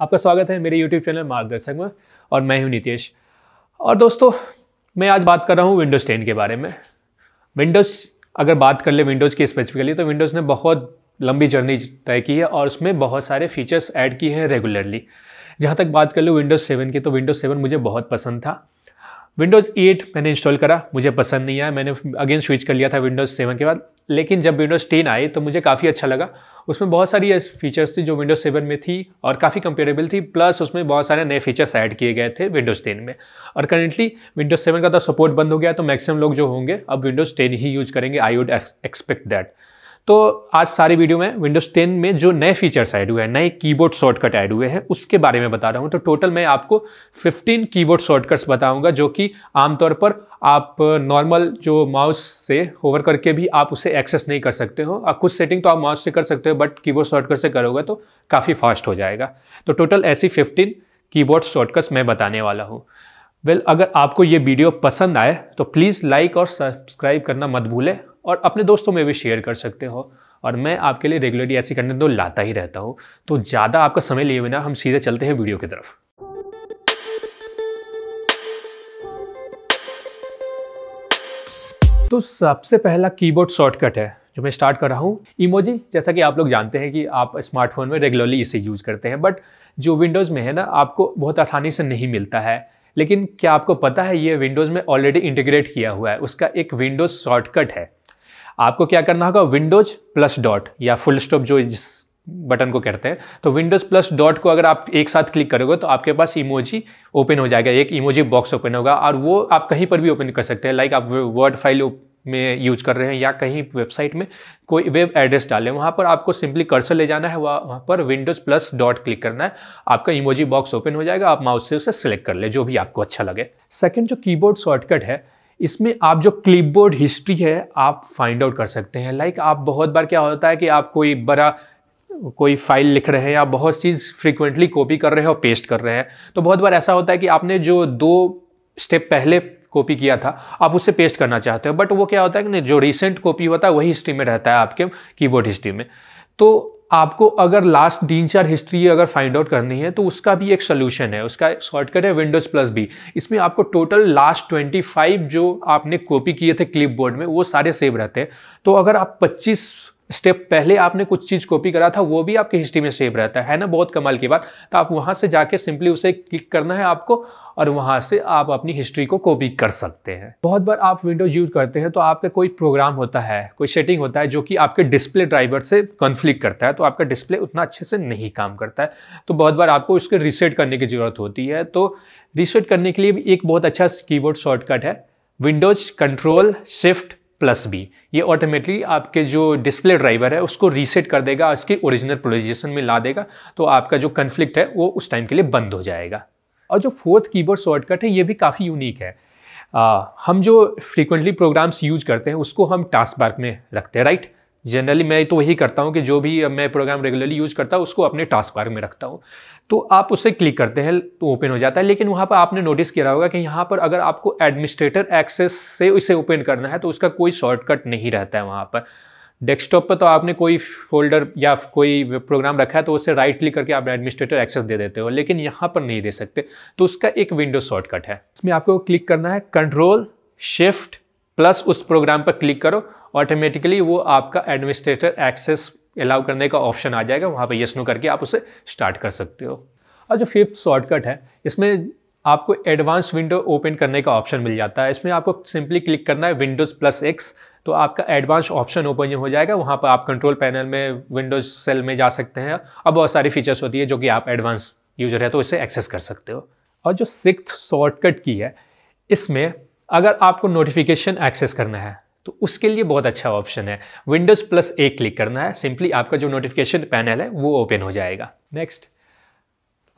आपका स्वागत है मेरे YouTube चैनल मार्गदर्शक में, और मैं हूँ नितेश। और दोस्तों, मैं आज बात कर रहा हूँ विंडोज़ 10 के बारे में। विंडोज़ अगर बात कर ले विंडोज़ की स्पेसिफिकली तो विंडोज़ ने बहुत लंबी जर्नी तय की है और उसमें बहुत सारे फीचर्स ऐड किए हैं रेगुलरली जहाँ तक बात कर लूँ विंडोज़ सेवन की तो विंडोज़ सेवन मुझे बहुत पसंद था। विंडोज़ एट मैंने इंस्टॉल करा, मुझे पसंद नहीं आया, मैंने अगेन स्विच कर लिया था विंडोज़ सेवन के बाद। लेकिन जब विंडोज़ टेन आई तो मुझे काफ़ी अच्छा लगा। उसमें बहुत सारी ऐसी फीचर्स थी जो विंडोज़ सेवन में थी और काफ़ी कंपेरेबल थी। प्लस उसमें बहुत सारे नए फीचर्स ऐड किए गए थे विंडोज़ टेन में। और करेंटली विंडोज़ सेवन का तो सपोर्ट बंद हो गया तो मैक्सिमम लोग जो होंगे, अब विंडोज़ टेन ही यूज़ करेंगे। आई वुड एक्सपेक्ट दैट तो आज सारी वीडियो में विंडोज़ 10 में जो नए फीचर्स ऐड हुए हैं नए कीबोर्ड शॉर्टकट ऐड हुए हैं उसके बारे में बता रहा हूँ। तो टोटल मैं आपको 15 कीबोर्ड शॉर्टकट्स बताऊँगा जो कि आमतौर पर आप नॉर्मल जो माउस से होवर करके भी आप उसे एक्सेस नहीं कर सकते हो। कुछ सेटिंग तो आप माउस से कर सकते हो बट कीबोर्ड शॉर्टकट से करोगे तो काफ़ी फास्ट हो जाएगा। तो टोटल ऐसी फिफ्टीन कीबोर्ड शॉर्टकट्स मैं बताने वाला हूँ। वेल well, अगर आपको ये वीडियो पसंद आए तो प्लीज़ लाइक और सब्सक्राइब करना मत भूलें। और अपने दोस्तों में भी शेयर कर सकते हो। और मैं आपके लिए रेगुलरली ऐसी कंटेंट तो लाता ही रहता हूँ। तो ज़्यादा आपका समय लिए बिना हम सीधे चलते हैं वीडियो की तरफ़। तो सबसे पहला कीबोर्ड शॉर्टकट है, जो मैं स्टार्ट कर रहा हूँ। इमोजी जैसा कि आप लोग जानते हैं कि आप स्मार्टफ़ोन में रेगुलरली इसे यूज़ करते हैं बट जो विंडोज़ में है ना, आपको बहुत आसानी से नहीं मिलता है। लेकिन क्या आपको पता है, ये विंडोज़ में ऑलरेडी इंटीग्रेट किया हुआ है। उसका एक विंडोज़ शॉर्टकट है। आपको क्या करना होगा? विंडोज़ प्लस डॉट या फुल स्टॉप जो जिस बटन को कहते हैं। तो विंडोज़ प्लस डॉट को अगर आप एक साथ क्लिक करोगे तो आपके पास इमोजी ओपन हो जाएगा। एक इमोजी बॉक्स ओपन होगा और वो आप कहीं पर भी ओपन कर सकते हैं। लाइक आप वर्ड फ़ाइल में यूज़ कर रहे हैं या कहीं वेबसाइट में कोई वेब एड्रेस डालें वहाँ पर आपको सिंपली कर्सर ले जाना है। वहाँ वहाँ पर विंडोज़ प्लस डॉट क्लिक करना है। आपका इमोजी बॉक्स ओपन हो जाएगा। आप माउस से उसे सिलेक्ट कर ले, जो भी आपको अच्छा लगे। सेकेंड जो कीबोर्ड शॉर्टकट है इसमें आप जो क्लिपबोर्ड हिस्ट्री है, आप फाइंड आउट कर सकते हैं। लाइक आप बहुत बार क्या होता है कि आप कोई बड़ा, कोई फ़ाइल लिख रहे हैं या बहुत चीज़ फ्रिक्वेंटली कॉपी कर रहे हैं और पेस्ट कर रहे हैं। तो बहुत बार ऐसा होता है कि आपने जो दो स्टेप पहले कॉपी किया था, आप उससे पेस्ट करना चाहते हो। बट वो क्या होता है कि नहीं, जो रिसेंट कॉपी होता है, वही हिस्ट्री में रहता है आपके कीबोर्ड हिस्ट्री में। तो आपको अगर लास्ट तीन चार हिस्ट्री अगर फाइंड आउट करनी है तो उसका भी एक सोल्यूशन है। उसका शॉर्टकट है विंडोज़ प्लस भी इसमें आपको टोटल लास्ट ट्वेंटी फाइव जो आपने कॉपी किए थे क्लिपबोर्ड में, वो सारे सेव रहते हैं। तो अगर आप पच्चीस स्टेप पहले आपने कुछ चीज़ कॉपी करा था, वो भी आपकी हिस्ट्री में सेव रहता है ना? बहुत कमाल की बात। तो आप वहाँ से जाके सिंपली उसे क्लिक करना है आपको और वहाँ से आप अपनी हिस्ट्री को कॉपी कर सकते हैं। बहुत बार आप विंडोज़ यूज़ करते हैं तो आपका कोई प्रोग्राम होता है, कोई सेटिंग होता है जो कि आपके डिस्प्ले ड्राइवर से कॉन्फ्लिक्ट करता है तो आपका डिस्प्ले उतना अच्छे से नहीं काम करता है। तो बहुत बार आपको उसके रिसेट करने की ज़रूरत होती है। तो रिसेट करने के लिए भी एक बहुत अच्छा कीबोर्ड शॉर्टकट है Windows control shift plus B. ये ऑटोमेटिकली आपके जो डिस्प्ले ड्राइवर है उसको रीसेट कर देगा इसके ओरिजिनल प्रोजेशन में ला देगा तो आपका जो कन्फ्लिक्ट है वो उस टाइम के लिए बंद हो जाएगा। और जो फोर्थ कीबोर्ड शॉर्टकट है ये भी काफ़ी यूनिक है। आ, हम जो फ्रीक्वेंटली प्रोग्राम्स यूज़ करते हैं उसको हम टास्क बार में रखते हैं राइट जनरली मैं तो वही करता हूँ कि जो भी मैं प्रोग्राम रेगुलरली यूज़ करता हूँ, उसको अपने टास्क बार में रखता हूँ। तो आप उसे क्लिक करते हैं तो ओपन हो जाता है। लेकिन वहाँ पर आपने नोटिस किया होगा कि यहाँ पर अगर आपको एडमिनिस्ट्रेटर एक्सेस से इसे ओपन करना है तो उसका कोई शॉर्टकट नहीं रहता है वहाँ पर। डेस्कटॉप पर तो आपने कोई फोल्डर या कोई प्रोग्राम रखा है तो उसे राइट क्लिक करके आप एडमिनिस्ट्रेटर एक्सेस दे देते हो, लेकिन यहाँ पर नहीं दे सकते। तो उसका एक विंडो शॉर्टकट है। इसमें आपको क्लिक करना है कंट्रोल शिफ्ट प्लस उस प्रोग्राम पर क्लिक करो ऑटोमेटिकली वो आपका एडमिनिस्ट्रेटर एक्सेस अलाउ करने का ऑप्शन आ जाएगा। वहाँ पर यस नो करके आप उसे स्टार्ट कर सकते हो। और जो फिफ्थ शॉर्टकट है, इसमें आपको एडवांस विंडो ओपन करने का ऑप्शन मिल जाता है। इसमें आपको सिंपली क्लिक करना है विंडोज़ प्लस एक्स तो आपका एडवांस ऑप्शन ओपन हो जाएगा। वहाँ पर आप कंट्रोल पैनल में विंडोज़ सेल में जा सकते हैं। अब बहुत सारी फीचर्स होती है जो कि आप एडवांस यूज़र है तो इसे एक्सेस कर सकते हो। और जो सिक्स शॉर्टकट की है, इसमें अगर आपको नोटिफिकेशन एक्सेस करना है तो उसके लिए बहुत अच्छा ऑप्शन है। विंडोज़ प्लस ए क्लिक करना है। सिंपली आपका जो नोटिफिकेशन पैनल है, वो ओपन हो जाएगा। नेक्स्ट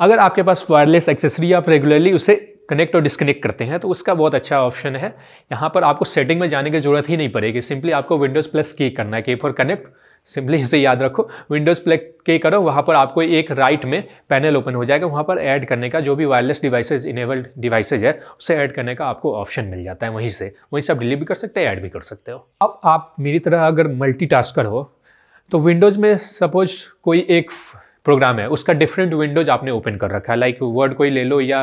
अगर आपके पास वायरलेस एक्सेसरी आप रेगुलरली उसे कनेक्ट और डिस्कनेक्ट करते हैं तो उसका बहुत अच्छा ऑप्शन है। यहाँ पर आपको सेटिंग में जाने की ज़रूरत ही नहीं पड़ेगी। सिंपली आपको विंडोज़ प्लस की करना है। के फॉर कनेक्ट सिंपली इसे याद रखो। विंडोज़ प्लस के करो, वहाँ पर आपको एक राइट में पैनल ओपन हो जाएगा। वहाँ पर ऐड करने का जो भी वायरलेस डिवाइसेज इनेबल्ड डिवाइसेज है, उसे ऐड करने का आपको ऑप्शन मिल जाता है वहीं से। वहीं से आप डिलीट भी कर सकते हैं ऐड भी कर सकते हो। अब आप मेरी तरह अगर मल्टी हो तो विंडोज़ में सपोज़ कोई एक प्रोग्राम है, उसका डिफरेंट विंडोज़ आपने ओपन कर रखा है। लाइक वर्ड कोई ले लो या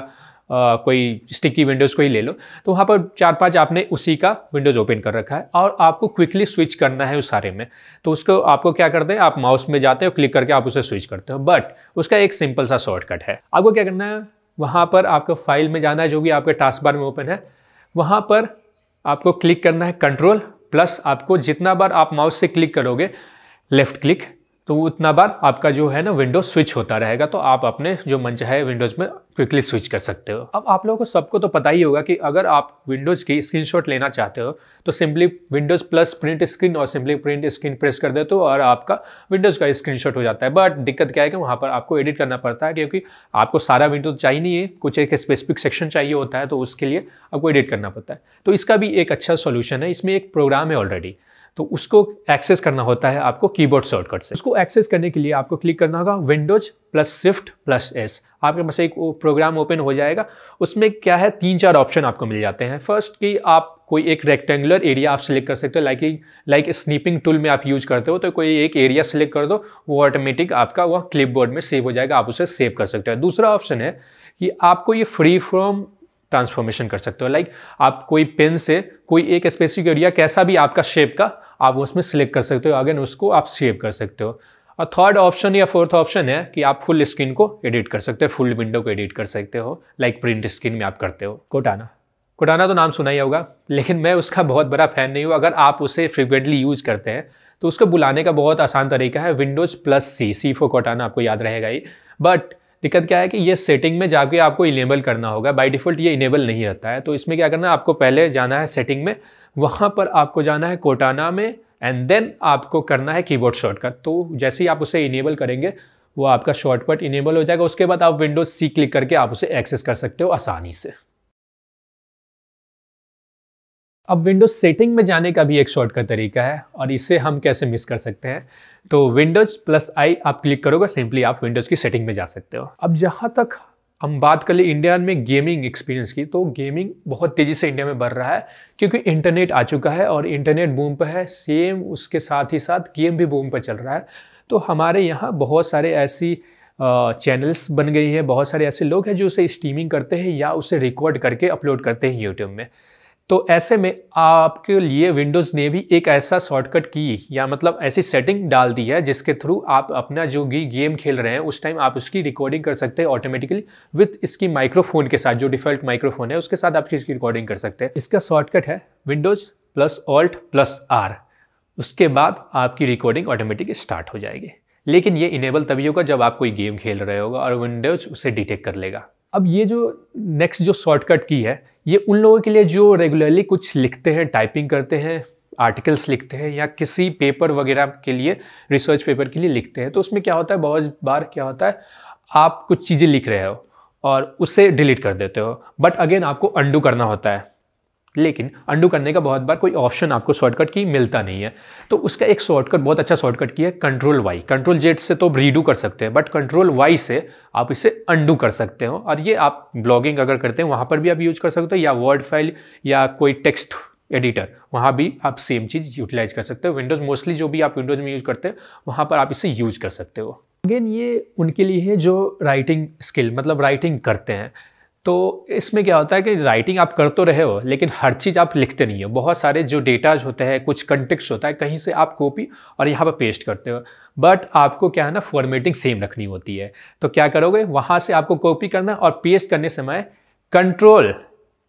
आ, कोई स्टिकी विंडोज़ को ही ले लो। तो वहाँ पर चार पाँच आपने उसी का विंडोज़ ओपन कर रखा है और आपको क्विकली स्विच करना है उस सारे में। तो उसको आपको क्या करते हैं आप माउस में जाते हो क्लिक करके आप उसे स्विच करते हो। बट उसका एक सिंपल सा शॉर्टकट है। आपको क्या करना है वहाँ पर आपको फ़ाइल में जाना है जो भी आपके टास्क बार में ओपन है वहाँ पर आपको क्लिक करना है कंट्रोल प्लस आपको जितना बार आप माउस से क्लिक करोगे लेफ़्ट क्लिक तो उतना बार आपका जो है ना विंडो स्विच होता रहेगा तो आप अपने जो मन चाहे विंडोज़ में क्विकली स्विच कर सकते हो। अब आप लोगों को सबको तो पता ही होगा कि अगर आप विंडोज़ की स्क्रीनशॉट लेना चाहते हो तो simply Windows plus print screen और सिंपली प्रिंट स्क्रीन प्रेस कर देते हो और आपका विंडोज़ का स्क्रीनशॉट हो जाता है। बट दिक्कत क्या है कि वहाँ पर आपको एडिट करना पड़ता है, क्योंकि आपको सारा विंडो चाहिए नहीं है, कुछ एक स्पेसिफिक सेक्शन चाहिए होता है तो उसके लिए आपको एडिट करना पड़ता है। तो इसका भी एक अच्छा सोल्यूशन है, इसमें एक प्रोग्राम है ऑलरेडी तो उसको एक्सेस करना होता है आपको कीबोर्ड शॉर्टकट से। उसको एक्सेस करने के लिए आपको क्लिक करना होगा Windows plus shift plus S आपके पास एक प्रोग्राम ओपन हो जाएगा। उसमें क्या है? तीन चार ऑप्शन आपको मिल जाते हैं। फ़र्स्ट कि आप कोई एक रेक्टेंगुलर एरिया आप सिलेक्ट कर सकते हो लाइक लाइक स्नीपिंग टूल में आप यूज़ करते हो तो कोई एक एरिया सिलेक्ट कर दो, वो ऑटोमेटिक आपका वह क्लिपबोर्ड में सेव हो जाएगा। आप उसे सेव कर सकते हो। दूसरा ऑप्शन है कि आपको ये फ्री फ्रॉम ट्रांसफॉर्मेशन कर सकते हो। लाइक आप कोई पेन से कोई एक स्पेसिफिक एरिया कैसा भी आपका शेप का आप उसमें सेलेक्ट कर सकते हो। अगेन उसको आप सेव कर सकते हो। और थर्ड ऑप्शन या फोर्थ ऑप्शन है कि आप फुल स्क्रीन को एडिट कर सकते हो फुल विंडो को एडिट कर सकते हो लाइक प्रिंट स्क्रीन में आप करते हो। कोटाना कोटाना तो नाम सुना ही होगा, लेकिन मैं उसका बहुत बड़ा फ़ैन नहीं हूँ। अगर आप उसे फ्रिक्वेंटली यूज़ करते हैं तो उसको बुलाने का बहुत आसान तरीका है विंडोज़ प्लस सी सी फो कोटाना आपको याद रहेगा ही। बट दिक्कत क्या है कि ये सेटिंग में जाके आपको इनेबल करना होगा। बाय डिफ़ॉल्ट ये इनेबल नहीं रहता है। तो इसमें क्या करना है? आपको पहले जाना है सेटिंग में। वहाँ पर आपको जाना है कोटाना में एंड देन आपको करना है कीबोर्ड शॉर्टकट तो जैसे ही आप उसे इनेबल करेंगे, वो आपका शॉर्टकट इनेबल हो जाएगा। उसके बाद आप विंडोज़ सी क्लिक करके आप उसे एक्सेस कर सकते हो आसानी से। अब विंडोज़ सेटिंग में जाने का भी एक शॉर्टकट तरीका है और इसे हम कैसे मिस कर सकते हैं? तो विंडोज़ प्लस आई आप क्लिक करोगे सिंपली आप विंडोज़ की सेटिंग में जा सकते हो। अब जहाँ तक हम बात कर ले इंडिया में गेमिंग एक्सपीरियंस की तो गेमिंग बहुत तेज़ी से इंडिया में बढ़ रहा है, क्योंकि इंटरनेट आ चुका है और इंटरनेट बूम पर है सेम उसके साथ ही साथ गेम भी बूम पर चल रहा है। तो हमारे यहाँ बहुत सारे ऐसी चैनल्स बन गई हैं, बहुत सारे ऐसे लोग हैं जो उसे स्ट्रीमिंग करते हैं या उसे रिकॉर्ड करके अपलोड करते हैं यूट्यूब में। तो ऐसे में आपके लिए विंडोज़ ने भी एक ऐसा शॉर्टकट की, या मतलब ऐसी सेटिंग डाल दी है, जिसके थ्रू आप अपना जो भी गेम खेल रहे हैं, उस टाइम आप उसकी रिकॉर्डिंग कर सकते हैं ऑटोमेटिकली विथ इसकी माइक्रोफोन के साथ, जो डिफ़ॉल्ट माइक्रोफोन है, उसके साथ आप इसकी रिकॉर्डिंग कर सकते हैं। इसका शॉर्टकट है Windows plus alt plus R उसके बाद आपकी रिकॉर्डिंग ऑटोमेटिक स्टार्ट हो जाएगी। लेकिन ये इनेबल तभी होगा जब आप कोई गेम खेल रहे होगा और विंडोज़ उसे डिटेक्ट कर लेगा। अब ये जो नेक्स्ट जो शॉर्टकट की है, ये उन लोगों के लिए जो रेगुलरली कुछ लिखते हैं टाइपिंग करते हैं आर्टिकल्स लिखते हैं, या किसी पेपर वगैरह के लिए रिसर्च पेपर के लिए लिखते हैं तो उसमें क्या होता है, बहुत बार क्या होता है, आप कुछ चीज़ें लिख रहे हो और उसे डिलीट कर देते हो। बट अगेन आपको अंडू करना होता है। लेकिन अंडू करने का बहुत बार कोई ऑप्शन आपको शॉर्टकट की मिलता नहीं है। तो उसका एक शॉर्टकट बहुत अच्छा शॉर्टकट की है कंट्रोल वाई कंट्रोल जेड से तो रीडू कर सकते हैं बट कंट्रोल वाई से आप इसे अंडू कर सकते हो। और ये आप ब्लॉगिंग अगर करते हैं, वहाँ पर भी आप यूज़ कर सकते हो, या वर्ड फ़ाइल या कोई टेक्स्ट एडिटर वहाँ भी आप सेम चीज़ यूटिलाइज कर सकते हो। विंडोज़ मोस्टली जो भी आप विंडोज़ में यूज़ करते हैं, वहाँ पर आप इसे यूज़ कर सकते हो। अगेन ये उनके लिए है जो राइटिंग स्किल मतलब राइटिंग करते हैं। तो इसमें क्या होता है कि राइटिंग आप कर तो रहे हो, लेकिन हर चीज़ आप लिखते नहीं हो। बहुत सारे जो डेटाज होते हैं, कुछ कंटेक्स्ट होता है, कहीं से आप कॉपी और यहाँ पर पेस्ट करते हो। बट आपको क्या है ना फॉर्मेटिंग सेम रखनी होती है। तो क्या करोगे? वहाँ से आपको कॉपी करना और पेस्ट करने समय control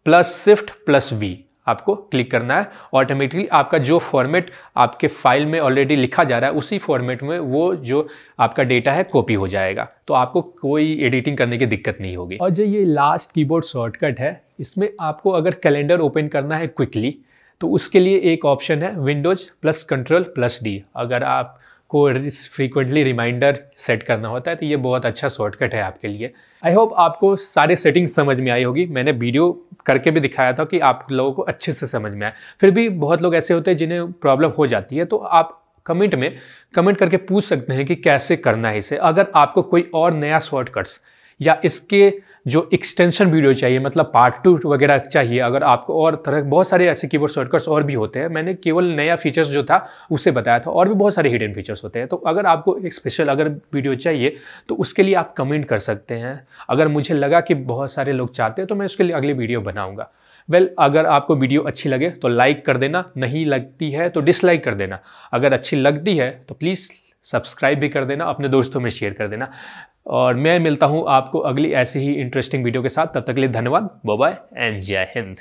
plus shift plus V आपको क्लिक करना है। ऑटोमेटिकली आपका जो फॉर्मेट आपके फ़ाइल में ऑलरेडी लिखा जा रहा है, उसी फॉर्मेट में वो जो आपका डेटा है कॉपी हो जाएगा। तो आपको कोई एडिटिंग करने की दिक्कत नहीं होगी। और जो ये लास्ट कीबोर्ड शॉर्टकट है, इसमें आपको अगर कैलेंडर ओपन करना है क्विकली तो उसके लिए एक ऑप्शन है Windows plus control plus D अगर आप को फ्रीक्वेंटली रिमाइंडर सेट करना होता है तो ये बहुत अच्छा शॉर्टकट है आपके लिए। आई होप आपको सारे सेटिंग्स समझ में आई होगी। मैंने वीडियो करके भी दिखाया था कि आप लोगों को अच्छे से समझ में आए। फिर भी बहुत लोग ऐसे होते हैं जिन्हें प्रॉब्लम हो जाती है तो आप कमेंट में कमेंट करके पूछ सकते हैं कि कैसे करना है इसे। अगर आपको कोई और नया शॉर्टकट्स या इसके जो एक्सटेंशन वीडियो चाहिए मतलब पार्ट टू वगैरह चाहिए अगर आपको और तरह बहुत सारे ऐसे कीबोर्ड शॉर्टकट्स और भी होते हैं। मैंने केवल नया फीचर्स जो था उसे बताया था और भी बहुत सारे हिडन फीचर्स होते हैं। तो अगर आपको एक स्पेशल अगर वीडियो चाहिए तो उसके लिए आप कमेंट कर सकते हैं। अगर मुझे लगा कि बहुत सारे लोग चाहते हैं तो मैं उसके लिए अगली वीडियो बनाऊँगा। वेल well, अगर आपको वीडियो अच्छी लगे तो लाइक कर देना। नहीं लगती है तो डिसलाइक कर देना। अगर अच्छी लगती है तो प्लीज़ सब्सक्राइब भी कर देना अपने दोस्तों में शेयर कर देना। और मैं मिलता हूँ आपको अगली ऐसी ही इंटरेस्टिंग वीडियो के साथ। तब तक के लिए धन्यवाद। बाय एंड जय हिंद